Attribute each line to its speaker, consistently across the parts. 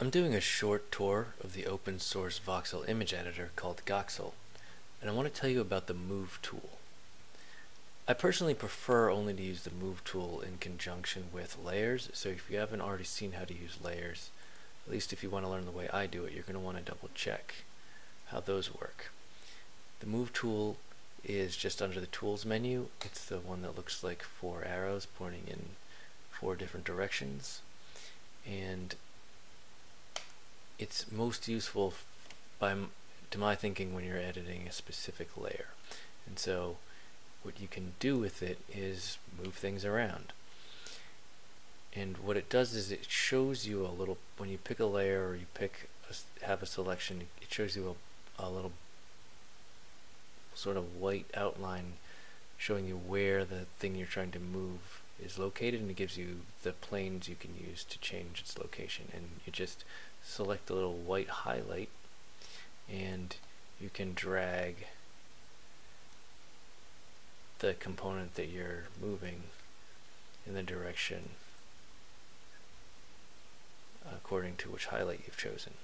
Speaker 1: I'm doing a short tour of the open source voxel image editor called Goxel, and I want to tell you about the Move tool. I personally prefer only to use the Move tool in conjunction with layers, so if you haven't already seen how to use layers, at least if you want to learn the way I do it, you're going to want to double check how those work. The Move tool is just under the Tools menu. It's the one that looks like four arrows pointing in four different directions. And it's most useful by to my thinking when you're editing a specific layer. And so what you can do with it is move things around. And what it does is it shows you a little when you pick a layer or you pick a, have a selection it shows you a, a little sort of white outline showing you where the thing you're trying to move is located and it gives you the planes you can use to change its location and you just select the little white highlight and you can drag the component that you're moving in the direction according to which highlight you've chosen.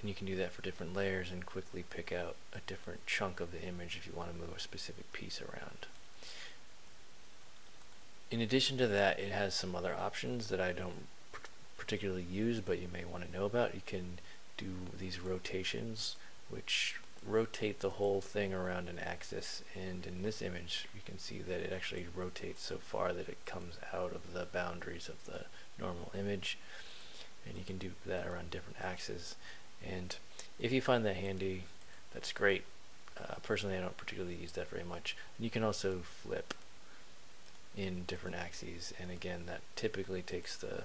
Speaker 1: And you can do that for different layers and quickly pick out a different chunk of the image if you want to move a specific piece around. In addition to that, it has some other options that I don't particularly use, but you may want to know about. You can do these rotations, which rotate the whole thing around an axis. And in this image, you can see that it actually rotates so far that it comes out of the boundaries of the normal image. And you can do that around different axes. And if you find that handy, that's great. Uh, personally, I don't particularly use that very much. And you can also flip in different axes and again that typically takes the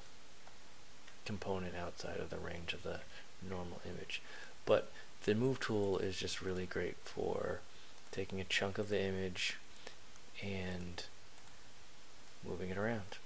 Speaker 1: component outside of the range of the normal image. But the move tool is just really great for taking a chunk of the image and moving it around